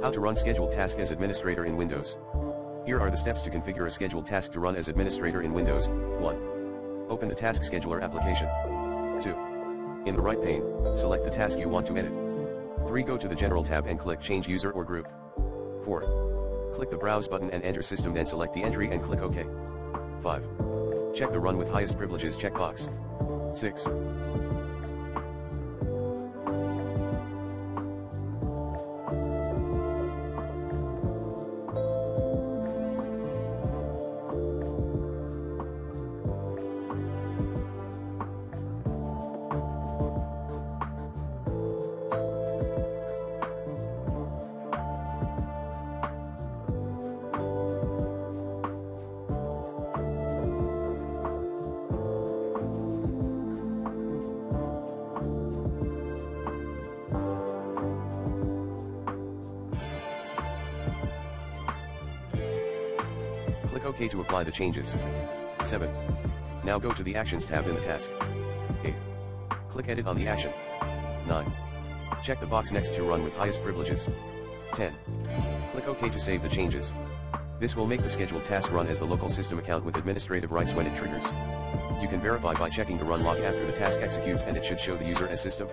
How to run scheduled task as administrator in Windows. Here are the steps to configure a scheduled task to run as administrator in Windows. 1. Open the Task Scheduler application. 2. In the right pane, select the task you want to edit. 3. Go to the General tab and click Change User or Group. 4. Click the Browse button and enter System then select the entry and click OK. 5. Check the Run with Highest Privileges checkbox. 6. Click OK to apply the changes. 7. Now go to the Actions tab in the task. 8. Click Edit on the action. 9. Check the box next to Run with highest privileges. 10. Click OK to save the changes. This will make the scheduled task run as the local system account with administrative rights when it triggers. You can verify by checking the run log after the task executes and it should show the user as system.